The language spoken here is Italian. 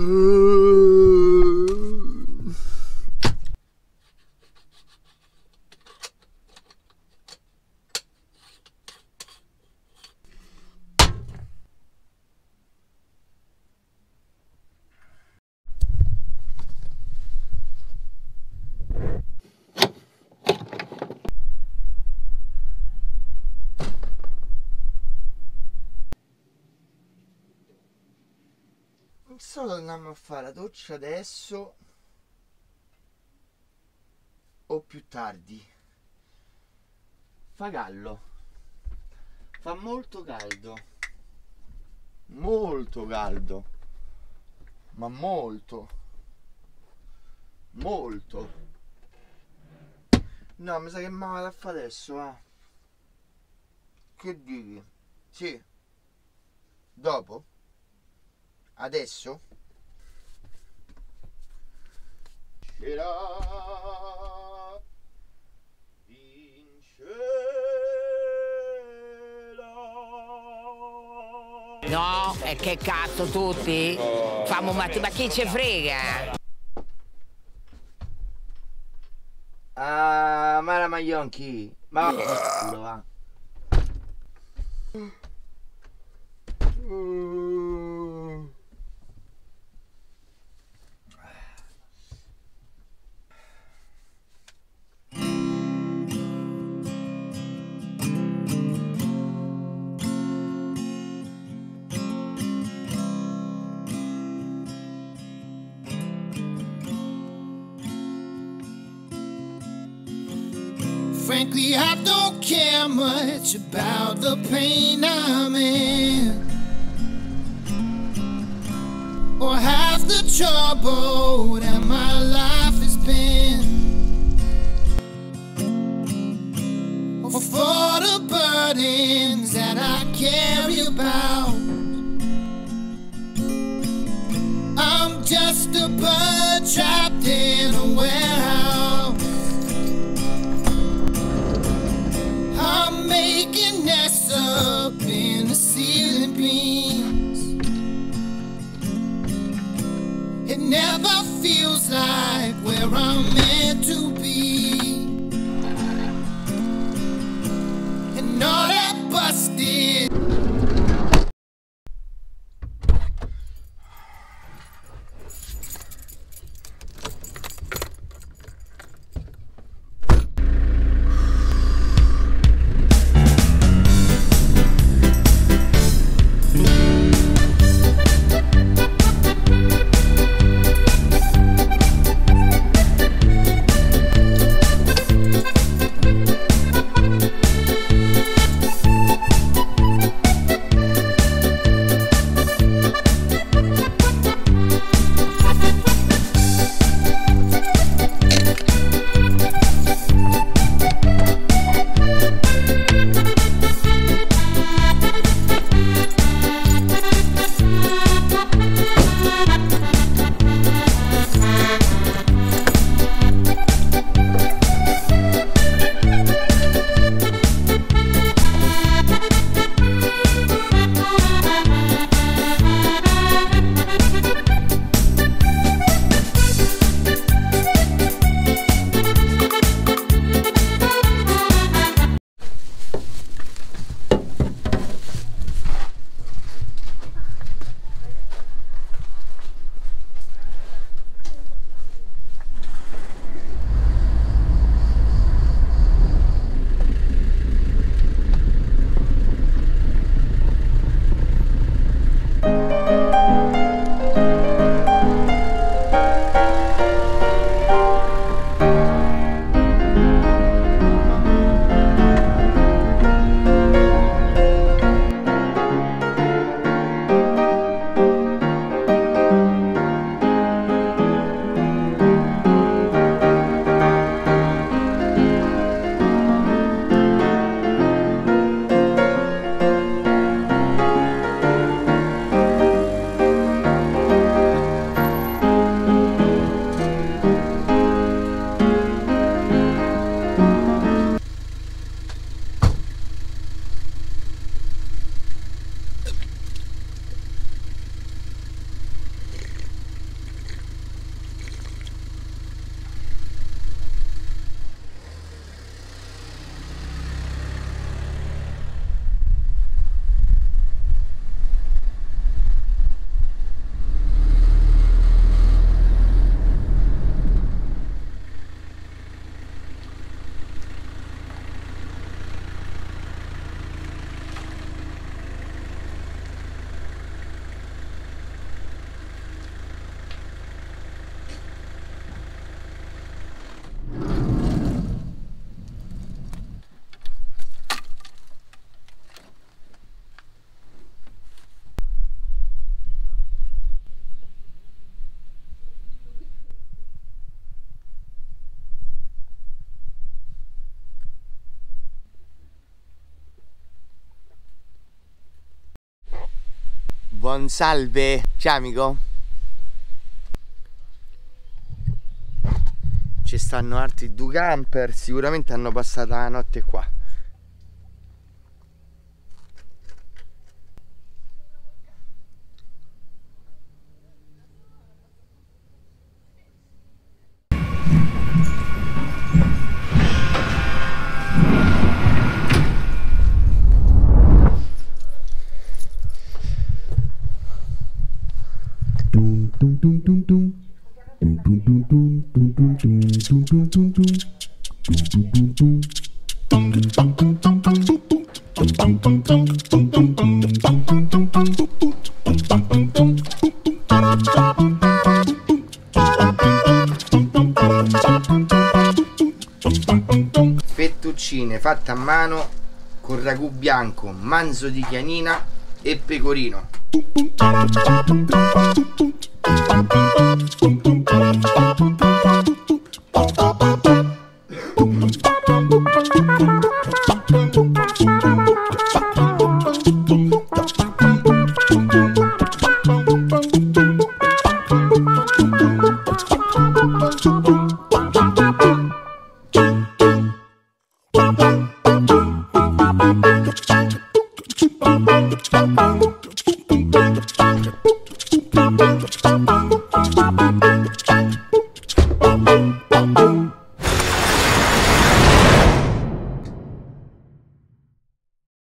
Ooh. Solo andiamo a fare la doccia adesso o più tardi. Fa caldo fa molto caldo. Molto caldo. Ma molto. Molto. No mi sa che mi vado a fare adesso eh. che dici? Sì. Dopo adesso? In cielo No, e che cazzo tutti? Fammo ma, ma chi ci frega? Ah, Mara Maglionchi, ma va Frankly, I don't care much about the pain I'm in. Or half the trouble that my life has been. Or for the burdens that I carry about. I'm just a bird trapped never feels like where I'm meant to be. And all that busted. Buon salve. Ciao amico. Ci stanno altri due camper, sicuramente hanno passato la notte qua. Fettuccine fatte a mano con ragù bianco, manzo di chianina e pecorino. Dun, Bye.